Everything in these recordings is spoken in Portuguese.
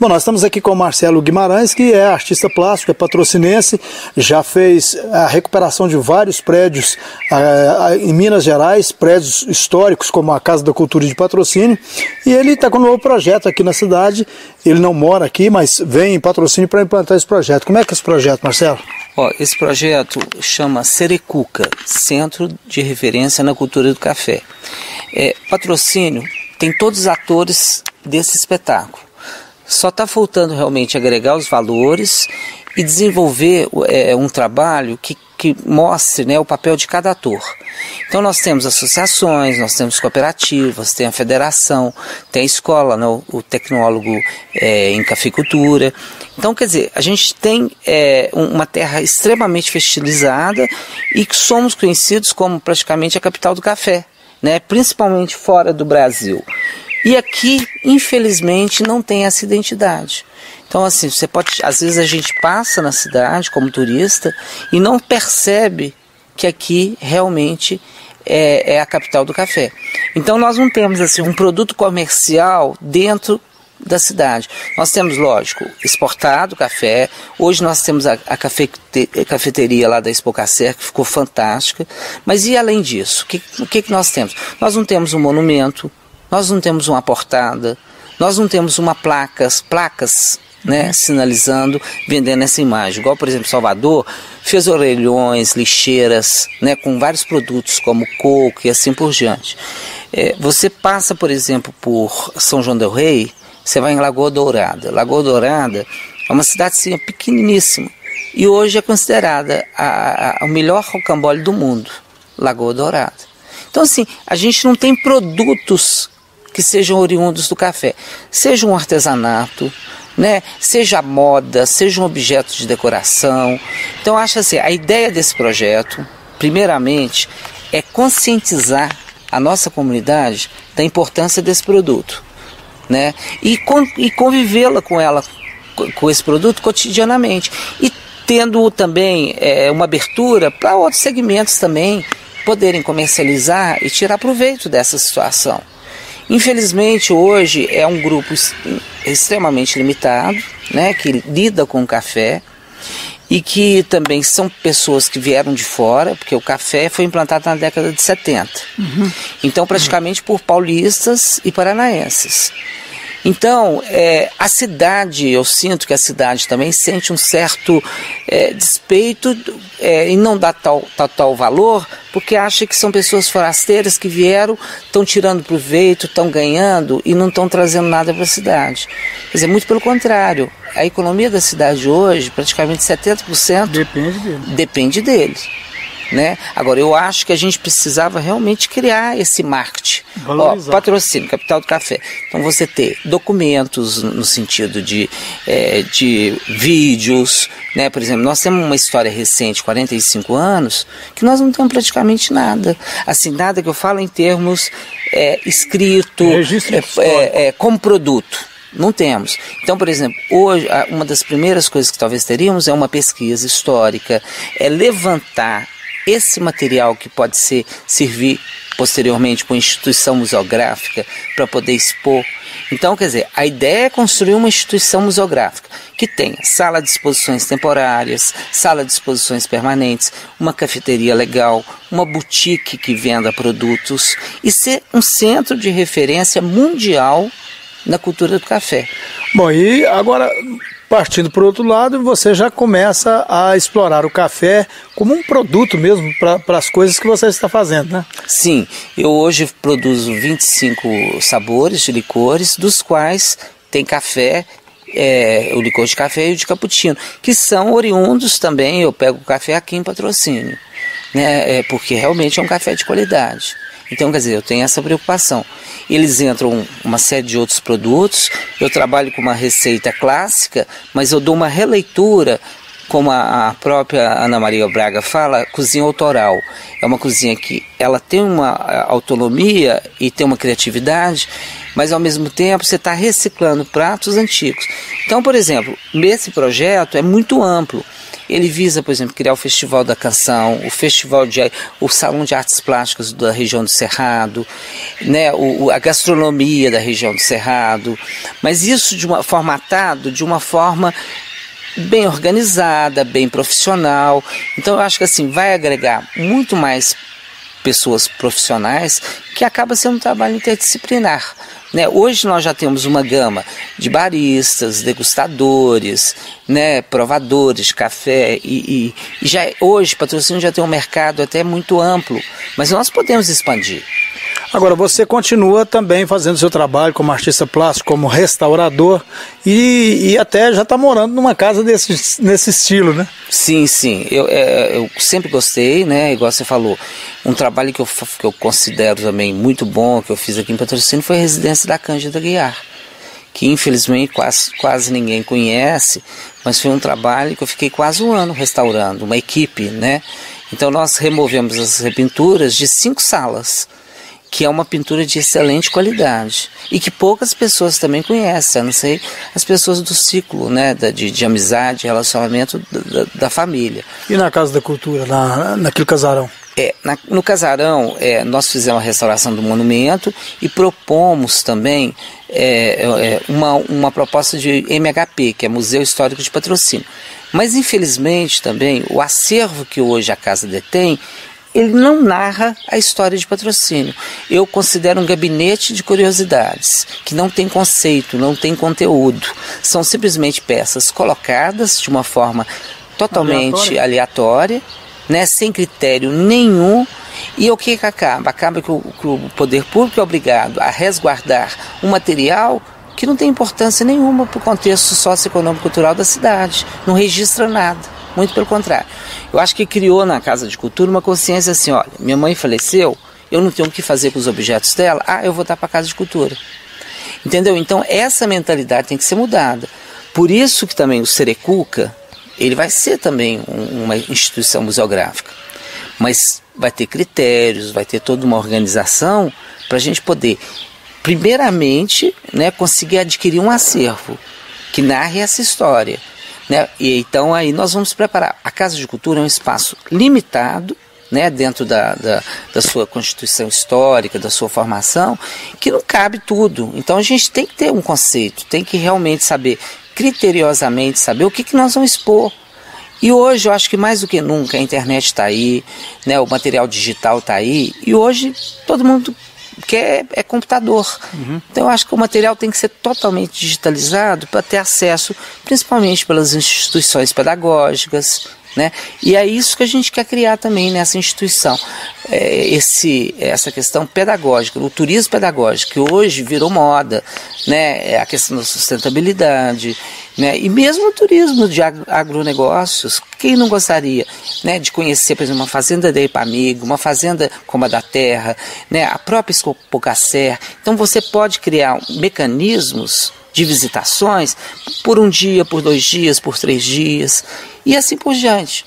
Bom, nós estamos aqui com o Marcelo Guimarães, que é artista plástico, é patrocinense, já fez a recuperação de vários prédios uh, em Minas Gerais, prédios históricos como a Casa da Cultura de Patrocínio, e ele está com um novo projeto aqui na cidade. Ele não mora aqui, mas vem em patrocínio para implantar esse projeto. Como é que é esse projeto, Marcelo? Ó, esse projeto chama Serecuca, Centro de Referência na Cultura do Café. É, patrocínio tem todos os atores desse espetáculo. Só está faltando realmente agregar os valores e desenvolver é, um trabalho que, que mostre né, o papel de cada ator. Então nós temos associações, nós temos cooperativas, tem a federação, tem a escola, né, o, tecnólogo é, em cafeicultura. Então, quer dizer, a gente tem é, uma terra extremamente festilizada e que somos conhecidos como praticamente a capital do café, né, principalmente fora do Brasil. E aqui, infelizmente, não tem essa identidade. Então, assim, você pode. Às vezes a gente passa na cidade como turista e não percebe que aqui realmente é, é a capital do café. Então, nós não temos assim um produto comercial dentro da cidade. Nós temos, lógico, exportado café. Hoje nós temos a, a cafeteria lá da Expocacer, que ficou fantástica. Mas e além disso, o que, que, que nós temos? Nós não temos um monumento, nós não temos uma portada, nós não temos uma placas, placas né, sinalizando, vendendo essa imagem. Igual, por exemplo, Salvador fez orelhões, lixeiras, né, com vários produtos como coco e assim por diante. É, você passa, por exemplo, por São João del Rei, você vai em Lagoa Dourada. Lagoa Dourada é uma cidadezinha pequeniníssima e hoje é considerada a, a, o melhor rocambole do mundo, Lagoa Dourada. Então, assim, a gente não tem produtos que sejam oriundos do café, seja um artesanato, né? seja moda, seja um objeto de decoração. Então, acho assim, a ideia desse projeto, primeiramente, é conscientizar a nossa comunidade da importância desse produto, né? E, con e convivê-la com ela, com esse produto cotidianamente. E tendo também é, uma abertura para outros segmentos também poderem comercializar e tirar proveito dessa situação. Infelizmente, hoje é um grupo extremamente limitado, né, que lida com o café e que também são pessoas que vieram de fora, porque o café foi implantado na década de 70. Uhum. Então, praticamente por paulistas e paranaenses. Então, é, a cidade, eu sinto que a cidade também sente um certo é, despeito é, e não dá tal, tal, tal valor, porque acha que são pessoas forasteiras que vieram, estão tirando proveito, estão ganhando e não estão trazendo nada para a cidade. Quer dizer, muito pelo contrário. A economia da cidade hoje, praticamente 70%, depende dele. Depende dele. Né? Agora, eu acho que a gente precisava realmente criar esse marketing. Ó, patrocínio, capital do café. Então, você ter documentos no sentido de, é, de vídeos, né? Por exemplo, nós temos uma história recente, 45 anos, que nós não temos praticamente nada. Assim, nada que eu falo em termos é, escrito, é, é, é, como produto. Não temos. Então, por exemplo, hoje, uma das primeiras coisas que talvez teríamos é uma pesquisa histórica, é levantar esse material que pode ser servir posteriormente para uma instituição museográfica para poder expor. Então, quer dizer, a ideia é construir uma instituição museográfica que tenha sala de exposições temporárias, sala de exposições permanentes, uma cafeteria legal, uma boutique que venda produtos e ser um centro de referência mundial na cultura do café. Bom, e agora Partindo para o outro lado, você já começa a explorar o café como um produto mesmo para as coisas que você está fazendo, né? Sim, eu hoje produzo 25 sabores de licores, dos quais tem café é, o licor de café e o de cappuccino, que são oriundos também, eu pego o café aqui em patrocínio, né, é, porque realmente é um café de qualidade. Então, quer dizer, eu tenho essa preocupação. Eles entram uma série de outros produtos. Eu trabalho com uma receita clássica, mas eu dou uma releitura, como a, própria Ana Maria Braga fala, cozinha autoral. É uma cozinha que ela tem uma autonomia e tem uma criatividade, mas ao mesmo tempo você está reciclando pratos antigos. Então, por exemplo, nesse projeto é muito amplo. Ele visa, por exemplo, criar o Festival da Canção, o Festival de o Salão de Artes Plásticas da região do Cerrado, né, o, a gastronomia da região do Cerrado, mas isso de uma formatado de uma forma bem organizada, bem profissional. Então eu acho que assim vai agregar muito mais pessoas profissionais que acaba sendo um trabalho interdisciplinar. Né? Hoje nós já temos uma gama de baristas, degustadores, né? provadores de café e, e, e já hoje patrocínio já tem um mercado até muito amplo, mas nós podemos expandir. Agora, você continua também fazendo seu trabalho como artista plástico, como restaurador e, e até já está morando numa casa desse, nesse estilo, né? Sim, sim. Eu, é, eu sempre gostei, né? Igual você falou. Um trabalho que eu, que eu considero também muito bom, que eu fiz aqui em Patrocínio, foi a residência da Cândida Guiar. Que infelizmente quase, quase ninguém conhece, mas foi um trabalho que eu fiquei quase um ano restaurando, uma equipe, né? Então nós removemos as repinturas de cinco salas que é uma pintura de excelente qualidade e que poucas pessoas também conhecem, a não ser as pessoas do ciclo, né, de, de amizade, relacionamento da, da, família. E na Casa da Cultura, na, naquele casarão? É, na, no casarão, é, nós fizemos a restauração do monumento e propomos também é, é uma, uma proposta de MHP, que é Museu Histórico de Patrocínio. Mas, infelizmente, também, o acervo que hoje a casa detém ele não narra a história de patrocínio. Eu considero um gabinete de curiosidades, que não tem conceito, não tem conteúdo. São simplesmente peças colocadas de uma forma totalmente aleatória, aleatória né, sem critério nenhum. E o que, que acaba? Acaba que o, que o poder público é obrigado a resguardar um material que não tem importância nenhuma para o contexto socioeconômico cultural da cidade, não registra nada. Muito pelo contrário. Eu acho que criou na Casa de Cultura uma consciência assim: olha, minha mãe faleceu, eu não tenho o que fazer com os objetos dela, ah, eu vou dar para a Casa de Cultura. Entendeu? Então essa mentalidade tem que ser mudada. Por isso que também o Serecuca, ele vai ser também uma instituição museográfica. Mas vai ter critérios, vai ter toda uma organização para a gente poder, primeiramente, né, conseguir adquirir um acervo que narre essa história né? E então aí nós vamos preparar. A Casa de Cultura é um espaço limitado, né, dentro da, da, da, sua constituição histórica, da sua formação, que não cabe tudo. Então a gente tem que ter um conceito, tem que realmente saber, criteriosamente, saber o que, que nós vamos expor. E hoje eu acho que mais do que nunca a internet está aí, né, o material digital está aí, e hoje todo mundo porque é, é computador. Uhum. Então eu acho que o material tem que ser totalmente digitalizado para ter acesso, principalmente pelas instituições pedagógicas, né? E é isso que a gente quer criar também nessa instituição, é esse, essa questão pedagógica, o turismo pedagógico, que hoje virou moda, né? É a questão da sustentabilidade, né? e mesmo o turismo de agronegócios, quem não gostaria né? de conhecer, por exemplo, uma fazenda de Ipamigo, uma fazenda como a da Terra, né? a própria Escopocacé. Então você pode criar mecanismos de visitações por um dia, por dois dias, por três dias e assim por diante.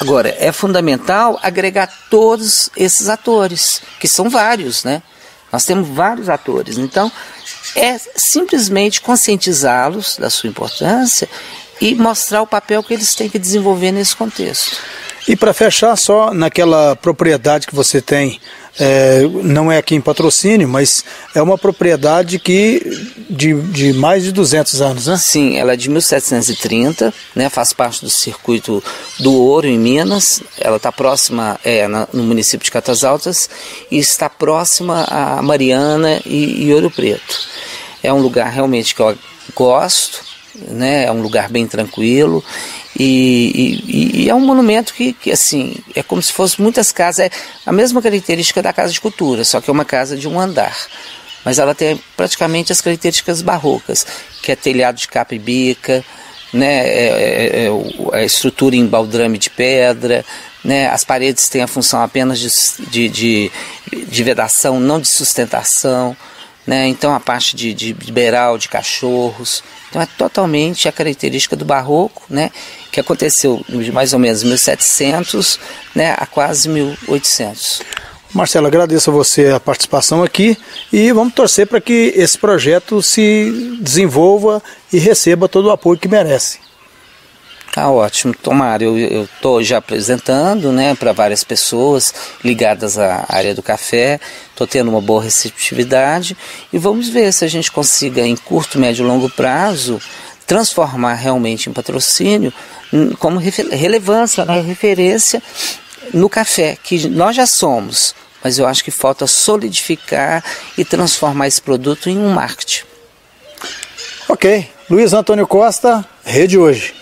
Agora, é fundamental agregar todos esses atores, que são vários, né? Nós temos vários atores, então é simplesmente conscientizá-los da sua importância e mostrar o papel que eles têm que desenvolver nesse contexto. E para fechar, só naquela propriedade que você tem, é, não é aqui em patrocínio, mas é uma propriedade que de, de mais de 200 anos, né? Sim, ela é de 1730, né, faz parte do circuito do ouro em Minas. Ela está próxima é, na, no município de Catas Altas e está próxima a Mariana e, e Ouro Preto. É um lugar realmente que eu gosto, né? É um lugar bem tranquilo e, e, e, é um monumento que, que, assim, é como se fosse muitas casas, é a mesma característica da Casa de Cultura, só que é uma casa de um andar. Mas ela tem praticamente as características barrocas, que é telhado de capa e bica, né, é, é, é, a estrutura em baldrame de pedra, né, as paredes têm a função apenas de, de, de, de vedação, não de sustentação. Né, então a parte de, de, de cachorros, então é totalmente a característica do barroco, né, que aconteceu de mais ou menos 1700 né, a quase 1800. Marcelo, agradeço a você a participação aqui e vamos torcer para que esse projeto se desenvolva e receba todo o apoio que merece. Tá ótimo, tomara. Eu estou já apresentando né, para várias pessoas ligadas à área do café, estou tendo uma boa receptividade e vamos ver se a gente consiga, em curto, médio e longo prazo, transformar realmente em patrocínio hum, como relevância, né, referência no café, que nós já somos, mas eu acho que falta solidificar e transformar esse produto em um marketing. Ok. Luiz Antônio Costa, Rede Hoje.